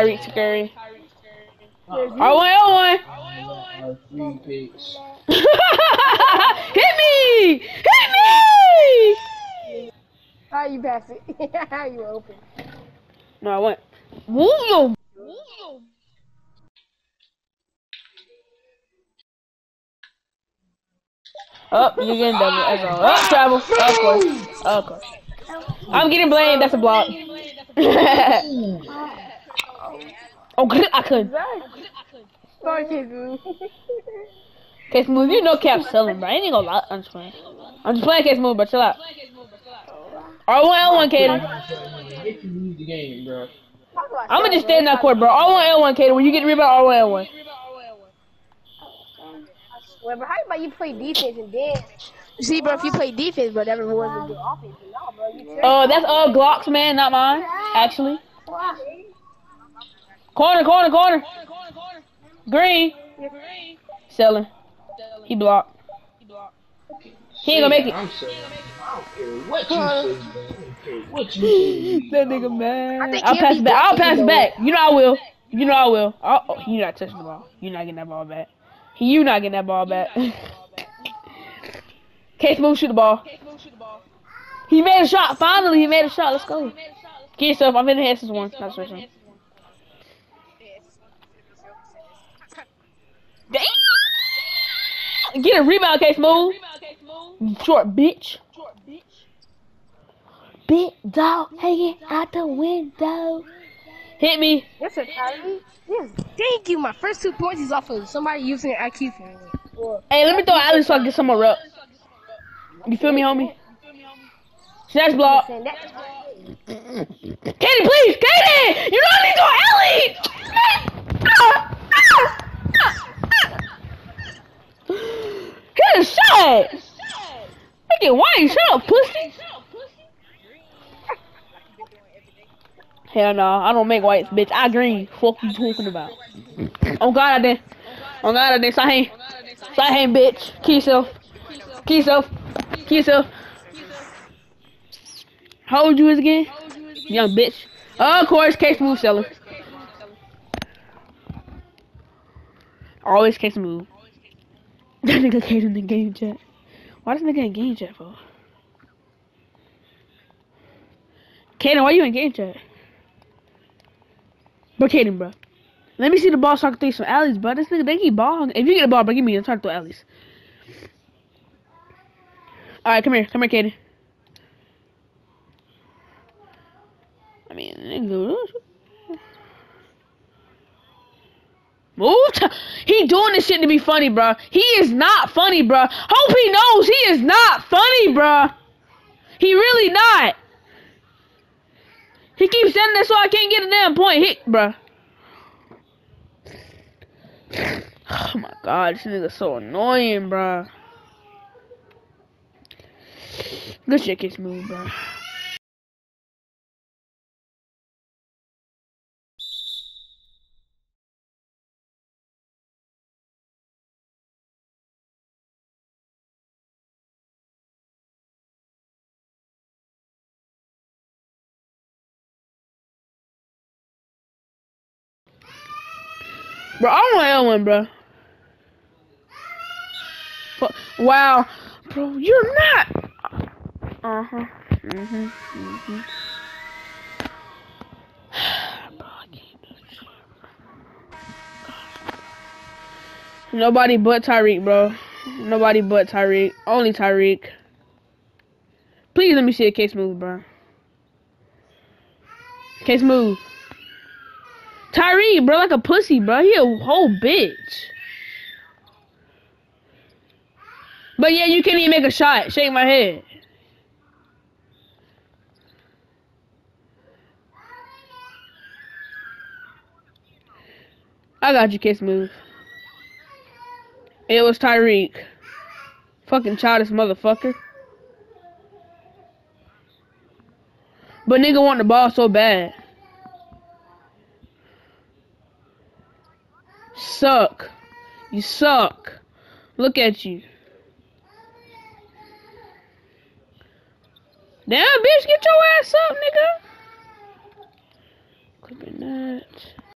Tyreek Scary. R1 L1. Our three. Hit me! Hit me! How you pass it? How you open? No, I went. Woo yo. Up, oh, you're getting double. That's all. Up, travel. Of course. Of course. I'm getting blamed. That's a block. oh, good. I could. Sorry, Kizu. Case move, you know Cap selling, bro. I ain't gonna lie. I'm just playing. I'm just playing Case move, but chill out. R1 L1 Kaden. If you lose the game, bro. I'm gonna just stay in that court, bro. R1 L1 Kaden. When you get the rebound, R1 L1. Well, but how about you play defense and then? See, bro, if you play defense, but everyone's a good offense. No, bro, Oh, uh, that's uh Glock's man, not mine. Actually. Corner, corner, corner. Green. Selling. He blocked. He ain't gonna make it. I'm saying. I don't care what you say, man. I don't care what you say. That nigga man. I'll he'll pass be back. I'll pass though. back. You know I will. You know I will. Oh, oh, you not touching the ball. You're not getting that ball back. You're not getting that ball back. Case move, shoot the ball. He made a shot. Finally, he made a shot. Let's go. Get yourself. I'm in the head this one. Not switching. Damn! Get a rebound, case move. Short bitch. Big dog hanging out the window. Hit me. Yes, sir, Kyrie. Yes, thank you. My first two points is off of somebody using an IQ for me. Hey, let me throw alleys so I can get some more rep. You feel me, homie? Snatch block. Katie, please! Katie! You know me to Ellie! Ah, ah, ah, ah. Hit a shot! Nigga, why shut up, pussy? Hell no, I don't make whites, bitch. I green. Fuck you talking about? Oh God, I did. Oh God, I did. Sahin. Sahin, bitch. Key yourself. Key yourself. Key yourself. How old you is again? Young bitch. of course, case move seller. Always case move. That nigga came in the game chat. Why does nigga in game chat for? Kaden, why you in game chat? Bro, Kaden, bro. Let me see the ball so I can throw some alleys, bro. This nigga, they keep balling. If you get a ball, bro, give me a try to alleys. Alright, come here. Come here, Kaden. I mean, nigga. Move. to- He doing this shit to be funny, bro. He is not funny, bro. Hope he knows he is not funny, bro. He really not. He keeps saying that so I can't get a damn point hit, bro. Oh my god, this nigga so annoying, bro. Good shit gets moved, bro. Bro, I want Ellen, bro. Wow, bro, you're not. Uh huh. Mhm. Mhm. Bro, I can't do this shit. Nobody but Tyreek, bro. Nobody but Tyreek. Only Tyreek. Please let me see a case move, bro. Case move. Tyree, bro, like a pussy, bro. He a whole bitch. But yeah, you can't even make a shot. Shake my head. I got you, kiss move. It was Tyreek. Fucking childish motherfucker. But nigga want the ball so bad. Suck. You suck. Look at you. Damn, bitch, get your ass up, nigga.